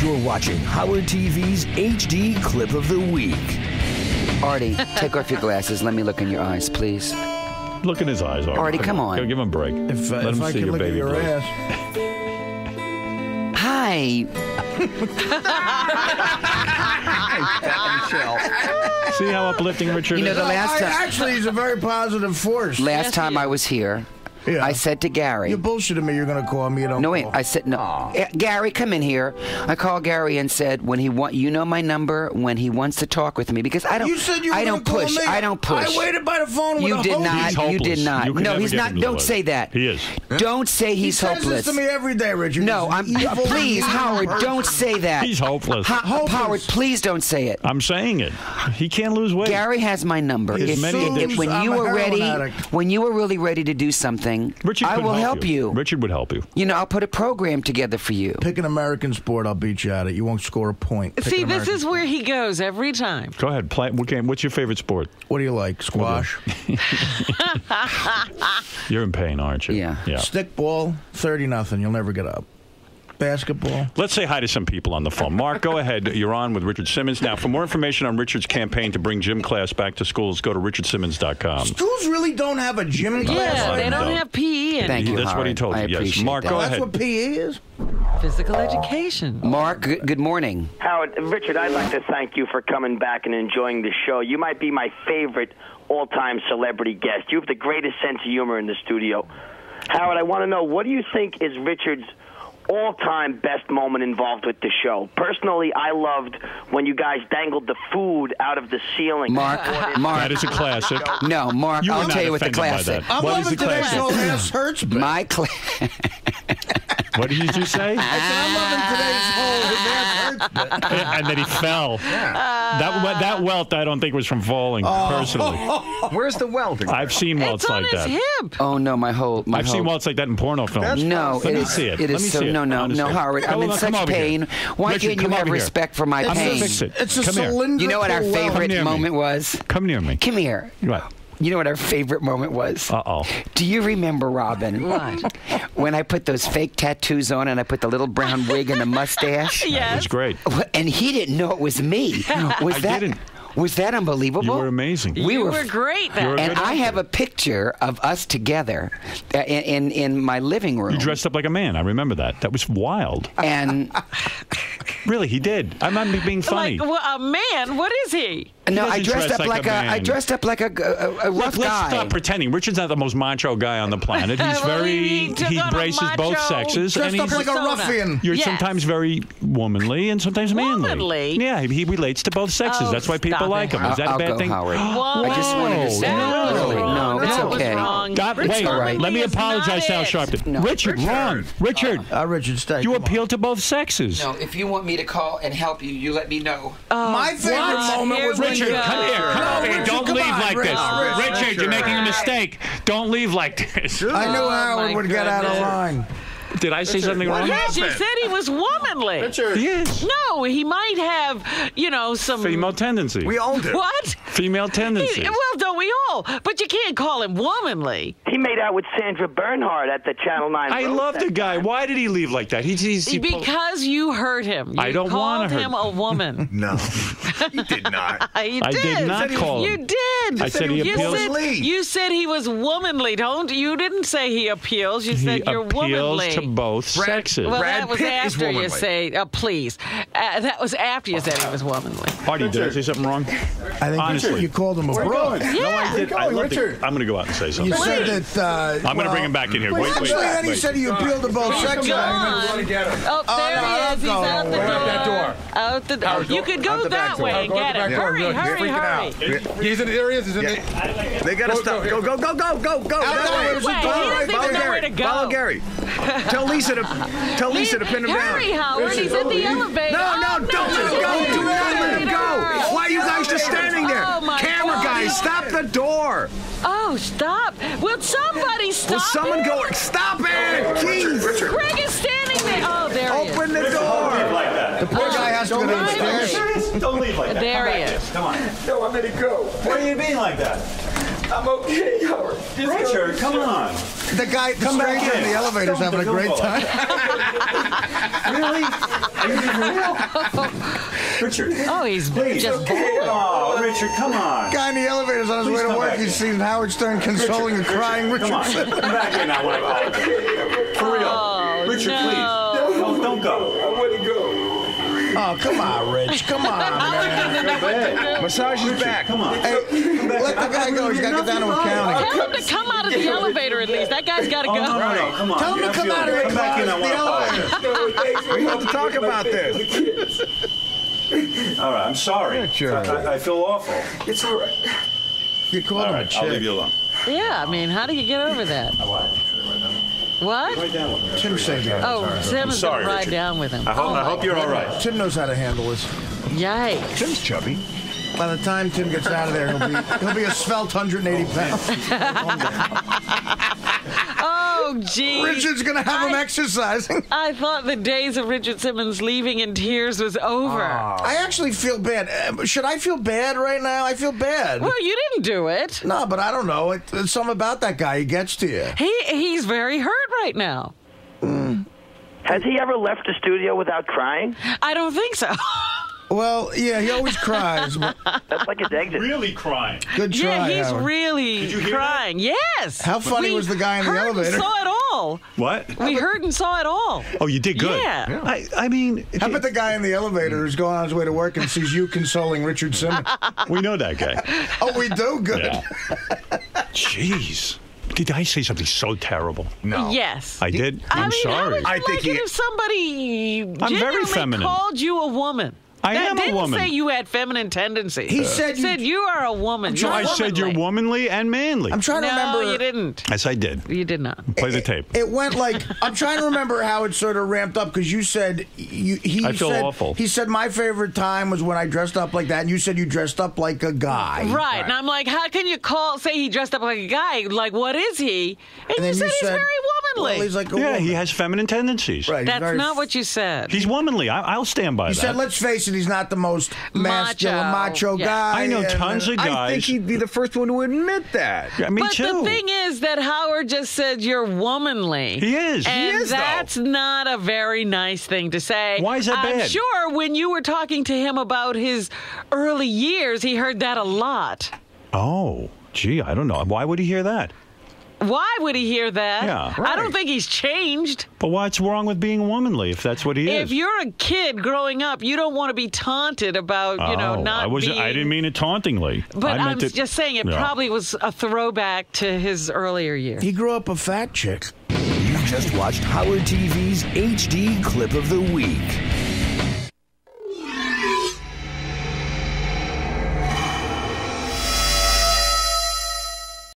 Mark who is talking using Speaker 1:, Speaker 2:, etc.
Speaker 1: You're watching Howard TV's HD Clip of the Week.
Speaker 2: Artie, take off your glasses. Let me look in your eyes, please.
Speaker 3: Look in his eyes. Artie,
Speaker 2: Artie, come on.
Speaker 3: Give him a break.
Speaker 4: If, uh,
Speaker 3: Let
Speaker 4: if
Speaker 3: him
Speaker 4: I
Speaker 3: see
Speaker 4: could
Speaker 3: your
Speaker 4: look at
Speaker 3: baby
Speaker 4: your
Speaker 3: blue.
Speaker 4: ass.
Speaker 2: Hi.
Speaker 3: See how uplifting Richard
Speaker 2: You know,
Speaker 3: is?
Speaker 2: the last
Speaker 4: I,
Speaker 2: time,
Speaker 4: actually, he's a very positive force.
Speaker 2: last
Speaker 5: Yes,
Speaker 2: time I was here,
Speaker 4: Yeah.
Speaker 2: I said to Gary.
Speaker 4: You bullshitted me. You're going to call me. You don't.
Speaker 2: No wait,
Speaker 4: call.
Speaker 2: I said no. Eh, Gary, come in here. I called Gary and said when he want you know my number when he wants to talk with me because I don't
Speaker 4: You said you
Speaker 2: I don't
Speaker 4: call
Speaker 2: push.
Speaker 4: me.
Speaker 2: I don't push.
Speaker 4: I waited by the phone with
Speaker 2: You did
Speaker 4: host.
Speaker 2: not.
Speaker 3: He's
Speaker 2: You did not.
Speaker 3: You
Speaker 2: no, he's not. Don't say that.
Speaker 3: He is.
Speaker 2: Don't say
Speaker 4: He
Speaker 2: he's
Speaker 4: says
Speaker 2: hopeless.
Speaker 4: this to me every day, Richard.
Speaker 2: No, I'm.
Speaker 4: an
Speaker 2: please, Howard, don't say that.
Speaker 3: He's hopeless.
Speaker 2: Ho-
Speaker 4: Hopeless.
Speaker 2: Howard, please don't say it.
Speaker 3: I'm saying it. He can't lose weight.
Speaker 2: Gary has my number.
Speaker 3: He has
Speaker 2: If-
Speaker 3: many
Speaker 2: if- when
Speaker 4: I'm
Speaker 2: you
Speaker 4: a
Speaker 2: were ready,
Speaker 4: addict.
Speaker 2: when you were really ready to do something,
Speaker 3: Richard
Speaker 2: I will help you.
Speaker 3: Richard would help you.
Speaker 2: You know, I'll put a program together for you.
Speaker 4: Pick an American sport. I'll beat you at it. You won't score a point. Pick
Speaker 5: See, this
Speaker 4: American
Speaker 5: is where he goes every time.
Speaker 3: Go ahead. Play. What game? What's your favorite sport?
Speaker 4: What do you like? Squash,
Speaker 3: You're in pain, aren't you?
Speaker 2: Yeah.
Speaker 3: Yeah.
Speaker 4: stick ball, thirty nothing. You'll never get up. Basketball.
Speaker 3: Let's say hi to some people on the phone. Mark, go ahead. You're on with Richard Simmons. Now, for more information on Richard's campaign to bring gym class back to schools, go to richardsimmons.com.
Speaker 4: Schools really don't have a gym class.
Speaker 5: Yeah, they don't have PE and
Speaker 2: Thank you,
Speaker 3: That's what he told you. Yes. Mark,
Speaker 2: that.
Speaker 3: go
Speaker 4: That's
Speaker 3: ahead.
Speaker 4: what PE is.
Speaker 5: physical education.
Speaker 2: Mark, good, good morning.
Speaker 6: Howard, Richard, I'd like to thank you for coming back and enjoying the show. You might be my favorite all time celebrity guest. You have the greatest sense of humor in the studio. Howard, I want to know what do you think is Richard's all time best moment involved with the show? Personally, I loved when you guys dangled the food out of the ceiling.
Speaker 2: Mark, Mark.
Speaker 3: That is a classic.
Speaker 2: No, Mark,
Speaker 3: You
Speaker 2: I'll tell you what the
Speaker 3: offended by
Speaker 2: classic.
Speaker 3: that.
Speaker 4: I'm
Speaker 3: What is
Speaker 4: loving
Speaker 3: the
Speaker 4: today's
Speaker 3: classic?
Speaker 4: whole hurts bit.
Speaker 2: My cla-
Speaker 3: What did you say?
Speaker 4: I said I'm loving today's
Speaker 3: and then he fell. That we- that welt, I don't think was from falling. Oh. Personally,
Speaker 7: Where's the welding?
Speaker 3: I've seen welts
Speaker 5: It's on
Speaker 3: like
Speaker 5: his
Speaker 3: that.
Speaker 5: hip.
Speaker 2: Oh no, my whole my
Speaker 3: I've
Speaker 2: whole.
Speaker 3: seen welts like that in porno films.
Speaker 2: no,
Speaker 3: Let
Speaker 2: it
Speaker 3: me
Speaker 2: is.
Speaker 3: see it.
Speaker 2: It
Speaker 3: Let
Speaker 2: is
Speaker 3: me
Speaker 2: so.
Speaker 3: see it.
Speaker 2: No, no,
Speaker 3: Honestly.
Speaker 2: no, Howard. I'm in
Speaker 3: on,
Speaker 2: such
Speaker 3: come over
Speaker 2: pain.
Speaker 3: here.
Speaker 2: Why
Speaker 3: Richard,
Speaker 2: can't you
Speaker 3: come
Speaker 2: have
Speaker 3: over here.
Speaker 2: respect for my
Speaker 3: I'm gonna
Speaker 2: pain?
Speaker 3: fix it.
Speaker 4: It's a
Speaker 3: Come here.
Speaker 4: cylindrical.
Speaker 2: You know what our
Speaker 4: well.
Speaker 2: favorite
Speaker 3: near me.
Speaker 2: moment was?
Speaker 3: Come near me.
Speaker 2: Come here.
Speaker 3: What?
Speaker 2: You know what our favorite moment was?
Speaker 3: Uh oh.
Speaker 2: Do you remember, Robin?
Speaker 5: What?
Speaker 2: When I put those fake tattoos on and I put the little brown wig and the mustache?
Speaker 3: It
Speaker 5: Yes.
Speaker 3: was great.
Speaker 2: And he didn't know it was me. Was
Speaker 3: I
Speaker 2: that
Speaker 3: didn't.
Speaker 2: was that unbelievable?
Speaker 3: You were amazing.
Speaker 2: We
Speaker 5: you
Speaker 2: were
Speaker 5: were, great
Speaker 3: You were
Speaker 2: and I have a picture of us together uh, in, in in my living room.
Speaker 3: You dressed up like a man. I remember that. That was wild.
Speaker 2: and
Speaker 3: Really, he did. I'm not being funny.
Speaker 5: Like well, a man, what is he?
Speaker 2: no, I dressed
Speaker 3: dress
Speaker 2: up
Speaker 3: like
Speaker 2: like,
Speaker 3: a
Speaker 2: a, I dressed up like a, a, a rough
Speaker 3: Let's
Speaker 2: guy.
Speaker 3: stop pretending. Richard's not the most macho guy on the planet. He's
Speaker 5: Well,
Speaker 3: very
Speaker 5: he
Speaker 3: he,
Speaker 5: took
Speaker 3: embraces both sexes,
Speaker 4: Dressed
Speaker 3: and
Speaker 4: up
Speaker 3: he's
Speaker 4: like a ruffian.
Speaker 3: you're
Speaker 5: Yes.
Speaker 3: sometimes very womanly and sometimes manly.
Speaker 5: Womanly?
Speaker 3: Yeah, he, he relates to both sexes.
Speaker 5: Oh,
Speaker 3: That's why oh, people
Speaker 5: stop
Speaker 3: like him. Is that
Speaker 2: I'll
Speaker 3: a bad
Speaker 2: go,
Speaker 3: thing?
Speaker 2: Howard.
Speaker 5: Whoa.
Speaker 2: I just wanted to say
Speaker 3: No, no,
Speaker 2: no,
Speaker 5: that
Speaker 2: it's
Speaker 5: was
Speaker 2: okay.
Speaker 5: wrong.
Speaker 3: God,
Speaker 5: Richard
Speaker 3: wait,
Speaker 5: Womanly
Speaker 3: let me apologize to Al. Sharpton.
Speaker 2: No.
Speaker 3: Richard, wrong. Richard,
Speaker 4: Uh, Richard, stay.
Speaker 3: you
Speaker 4: come on.
Speaker 3: appeal to both sexes.
Speaker 2: No, if you want me to call and help you, you let me know.
Speaker 4: My favorite
Speaker 5: what?
Speaker 4: moment
Speaker 5: Here
Speaker 4: was
Speaker 5: we
Speaker 4: when
Speaker 3: Richard,
Speaker 4: you
Speaker 3: come here. Come
Speaker 4: No,
Speaker 3: over here. Don't leave
Speaker 4: on,
Speaker 3: like
Speaker 4: Richard.
Speaker 3: this.
Speaker 4: Richard.
Speaker 3: Richard, you're making a mistake. Don't leave like this.
Speaker 4: I knew
Speaker 5: Oh,
Speaker 4: Howard would get out of line.
Speaker 3: Did I say something wrong?
Speaker 5: Yes, you said he was womanly.
Speaker 3: Yes.
Speaker 5: No, he might have, you know, some
Speaker 3: Female tendency.
Speaker 7: We all it.
Speaker 5: What?
Speaker 3: Female tendency.
Speaker 5: He- well, don't we all? But you can't call him womanly.
Speaker 6: He made out with Sandra Bernhard at the Channel 9.
Speaker 3: I
Speaker 6: roast
Speaker 3: love the guy.
Speaker 6: time.
Speaker 3: Why did he leave like that? He, he's, he pulled-
Speaker 5: Because you hurt him. You
Speaker 3: I don't
Speaker 5: called
Speaker 3: wanna hurt
Speaker 5: him a woman.
Speaker 7: No, you did not.
Speaker 5: you
Speaker 3: I
Speaker 5: did.
Speaker 3: did not call
Speaker 5: You
Speaker 3: him.
Speaker 5: did.
Speaker 3: I said he
Speaker 5: you
Speaker 3: appeals-
Speaker 5: said,
Speaker 7: Womanly.
Speaker 5: you said he was womanly. Don't you didn't say he appeals. You
Speaker 3: he
Speaker 5: said you're
Speaker 3: appeals
Speaker 5: womanly.
Speaker 3: to both
Speaker 7: Brad-
Speaker 3: sexes.
Speaker 5: well,
Speaker 7: Brad
Speaker 5: that was
Speaker 7: Pitt
Speaker 5: after you
Speaker 7: womanly.
Speaker 5: say, uh, please. Uh, that was after you said he was womanly.
Speaker 3: Artie, did I say something wrong?
Speaker 4: I think
Speaker 3: Honestly.
Speaker 4: you called him a broad.
Speaker 3: No, I did. I love the- I'm going to go out and say
Speaker 4: You
Speaker 3: something.
Speaker 4: said that. Uh,
Speaker 3: I'm going to bring him back in here. Wait, wait,
Speaker 4: Actually, then he
Speaker 3: wait.
Speaker 4: said he appealed to both sexes.
Speaker 5: Go on. Oh, there
Speaker 4: no,
Speaker 5: he is. He's
Speaker 4: I'll
Speaker 5: out
Speaker 4: go.
Speaker 5: the
Speaker 4: Right
Speaker 5: door.
Speaker 4: out
Speaker 7: that door.
Speaker 5: Out the door.
Speaker 7: Howard,
Speaker 5: You
Speaker 7: go
Speaker 5: could
Speaker 7: out
Speaker 5: go
Speaker 7: the back
Speaker 5: that
Speaker 7: door.
Speaker 5: way and get it. Hurry,
Speaker 7: He's
Speaker 5: hurry,
Speaker 7: freaking
Speaker 5: hurry.
Speaker 7: out. He's in the areas. He's in the. They gotta stop. Go, go, go, go, go, go.
Speaker 4: Out
Speaker 7: That
Speaker 4: there,
Speaker 7: way.
Speaker 4: there's a
Speaker 5: Wait,
Speaker 4: door
Speaker 5: he
Speaker 4: right
Speaker 5: doesn't
Speaker 4: there.
Speaker 5: even know where
Speaker 7: Gary.
Speaker 5: to go.
Speaker 7: Follow Gary. Tell Lisa to tell Lisa to pin him
Speaker 5: Hurry,
Speaker 7: down.
Speaker 5: Howard. He's at the elevator.
Speaker 7: No, no,
Speaker 5: Oh,
Speaker 7: don't let him go. Do not let him go. Stop the door.
Speaker 5: Oh, stop. Will somebody stop
Speaker 7: Will someone
Speaker 5: it?
Speaker 7: go? Stop it. Oh, Jeez.
Speaker 5: Greg is standing there. Oh, there he is.
Speaker 7: Open the door. Don't leave like that.
Speaker 4: The poor oh, guy has to go down the stairs.
Speaker 8: Don't leave like that.
Speaker 5: There
Speaker 8: Come
Speaker 5: he is.
Speaker 8: Come on.
Speaker 7: No, I'm ready to go.
Speaker 8: What are you being like that? I'm okay, Howard.
Speaker 3: Richard, come on.
Speaker 4: The guy, the
Speaker 3: back
Speaker 4: stranger in
Speaker 3: in.
Speaker 4: the elevator's
Speaker 3: Don't-
Speaker 4: having a great time.
Speaker 3: Really? Are you being real? Richard,
Speaker 5: Oh, he's
Speaker 3: please.
Speaker 5: just
Speaker 3: Oh, Richard, come on.
Speaker 4: Guy in the elevator's on his
Speaker 3: Please
Speaker 4: way to
Speaker 3: come
Speaker 4: work.
Speaker 3: back
Speaker 4: He's seen Howard Stern consoling a crying Richard
Speaker 3: Come on.
Speaker 4: Simmons.
Speaker 3: Come back in. I want to. For real.
Speaker 5: Oh,
Speaker 3: Richard,
Speaker 5: no.
Speaker 3: please. Don't, don't go.
Speaker 8: I want to go.
Speaker 4: Oh, come on, Rich. Come on, man.
Speaker 7: Massage is back.
Speaker 3: Come on.
Speaker 4: Hey, let the guy go. He's got to get down to accounting.
Speaker 5: Tell him to come out of the elevator at least. That guy's got to
Speaker 3: Oh,
Speaker 5: go.
Speaker 3: no, no, no. Come on.
Speaker 4: Tell him to come out
Speaker 3: it.
Speaker 4: of it,
Speaker 3: Come back in. I
Speaker 4: Claus,
Speaker 3: want to
Speaker 4: the
Speaker 3: apologize.
Speaker 8: No, thanks for
Speaker 7: We have to talk about this.
Speaker 8: for the kids.
Speaker 3: All right. I'm sorry.
Speaker 4: Richard.
Speaker 3: I, I feel awful.
Speaker 8: It's all right.
Speaker 4: You called
Speaker 3: All
Speaker 4: him a
Speaker 3: right. I'll leave
Speaker 4: chick.
Speaker 3: you alone.
Speaker 5: Yeah, I mean, how do you get over that?
Speaker 3: What?
Speaker 5: What?
Speaker 3: Right down with.
Speaker 4: Tim saved you.
Speaker 5: Oh, Tim is
Speaker 3: sorry,
Speaker 5: going to ride
Speaker 3: Richard.
Speaker 5: down with him.
Speaker 3: I hope,
Speaker 5: oh,
Speaker 3: I hope you're all right.
Speaker 4: Tim knows how to handle this.
Speaker 5: Yikes.
Speaker 7: Tim's chubby.
Speaker 4: By the time Tim gets out of there, he'll be he'll be a svelte 180 pounds.
Speaker 5: Oh, geez.
Speaker 4: Richard's gonna have him
Speaker 5: I-
Speaker 4: exercising.
Speaker 5: I thought the days of Richard Simmons leaving in tears was over.
Speaker 4: I actually feel bad. Uh, Should I feel bad right now? I feel bad.
Speaker 5: Well, you didn't do it.
Speaker 4: No, but I don't know. It, it's something about that guy. He gets to you.
Speaker 5: He he's very hurt right now.
Speaker 6: Has he ever left the studio without crying?
Speaker 5: I don't think so.
Speaker 4: Well, yeah, he always cries. But
Speaker 6: That's like his exit.
Speaker 3: Really crying.
Speaker 4: good try.
Speaker 5: yeah, he's
Speaker 4: Howard.
Speaker 5: really
Speaker 3: you hear
Speaker 5: crying. Yes.
Speaker 4: How funny
Speaker 5: We
Speaker 4: was the guy in the
Speaker 5: heard
Speaker 4: elevator?
Speaker 5: And saw it all.
Speaker 3: What?
Speaker 5: We heard and saw it all.
Speaker 3: Oh, you did good.
Speaker 5: Yeah.
Speaker 3: I, I mean,
Speaker 4: How about the guy in the elevator who's going on his way to work and sees you consoling Richard Simmons?
Speaker 3: we know that guy.
Speaker 4: oh, we do? Good.
Speaker 3: Yeah. Jeez. Did I say something so terrible?
Speaker 7: No.
Speaker 5: Yes.
Speaker 3: I did.
Speaker 5: I
Speaker 3: I'm
Speaker 5: mean, how
Speaker 3: sorry.
Speaker 5: would you
Speaker 7: I
Speaker 5: like
Speaker 7: think
Speaker 5: it
Speaker 7: he-
Speaker 5: if somebody
Speaker 3: I'm very
Speaker 5: genuinely
Speaker 3: feminine.
Speaker 5: called you a woman?
Speaker 3: I
Speaker 5: that
Speaker 3: am a
Speaker 5: didn't
Speaker 3: woman.
Speaker 5: say you had feminine tendencies.
Speaker 4: He said you-
Speaker 5: said you are a woman.
Speaker 4: trying-
Speaker 5: You're
Speaker 3: I said you're
Speaker 5: womanly.
Speaker 3: womanly and manly.
Speaker 4: I'm trying to
Speaker 5: No,
Speaker 4: remember.
Speaker 5: you didn't.
Speaker 3: yes, I did.
Speaker 5: You did not.
Speaker 3: Play the tape.
Speaker 4: It went like I'm trying to remember how it sort of ramped up because you said you, he
Speaker 3: I feel
Speaker 4: said,
Speaker 3: awful.
Speaker 4: He said my favorite time was when I dressed up like that, and you said you dressed up like a guy.
Speaker 5: Right. And I'm like, how can you call say he dressed up like a guy? Like, what is he? And,
Speaker 4: And
Speaker 5: you said
Speaker 4: you
Speaker 5: he's
Speaker 4: said,
Speaker 5: very womanly.
Speaker 4: Well, he's like a
Speaker 3: Yeah,
Speaker 4: woman.
Speaker 3: he has feminine tendencies.
Speaker 4: Right.
Speaker 5: That's
Speaker 4: very-
Speaker 5: not what you said.
Speaker 3: He's womanly. I, I'll stand by that.
Speaker 4: He said, "Let's face it, he's not the most masculine,
Speaker 5: Macho.
Speaker 4: macho
Speaker 5: Yeah.
Speaker 4: guy."
Speaker 3: I know
Speaker 4: and- uh,
Speaker 3: tons of
Speaker 7: I think he'd be the first one to admit that.
Speaker 3: Yeah, me
Speaker 5: but
Speaker 3: too.
Speaker 5: the thing is that Howard just said you're womanly.
Speaker 3: He is. He
Speaker 5: And
Speaker 7: is, though.
Speaker 5: that's not a very nice thing to say.
Speaker 3: Why is that
Speaker 5: I'm
Speaker 3: bad?
Speaker 5: sure when you were talking to him about his early years, he heard that a lot.
Speaker 3: oh, gee, I don't know. Why would he hear that?
Speaker 5: Why would he hear that?
Speaker 3: Yeah,
Speaker 5: I don't think he's changed.
Speaker 3: But what's wrong with being womanly if that's what he is?
Speaker 5: If you're a kid growing up, you don't want to be taunted about, you know,
Speaker 3: Oh,
Speaker 5: not
Speaker 3: I was.
Speaker 5: being.
Speaker 3: I didn't mean it tauntingly.
Speaker 5: But
Speaker 3: I
Speaker 5: I'm
Speaker 3: meant it,
Speaker 5: just saying it
Speaker 3: Yeah.
Speaker 5: probably was a throwback to his earlier years.
Speaker 4: He grew up a fat chick.
Speaker 1: You just watched Howard TV's HD Clip of the Week.